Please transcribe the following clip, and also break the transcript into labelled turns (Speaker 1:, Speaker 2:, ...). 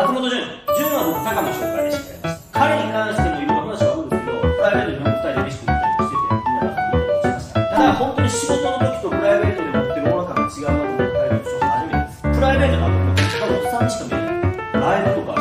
Speaker 1: 松本潤潤は僕高の紹介で知ってました彼に関してもいろんな話はあるんですけどプライベートで2人で飯食ったりしててみんな仲いいとしましたただ本当に仕事の時とプライベートで持ってるもの感が違うなと思ったりするのは初めてですプライベートなところ多分おっさんちしか見えないライブとか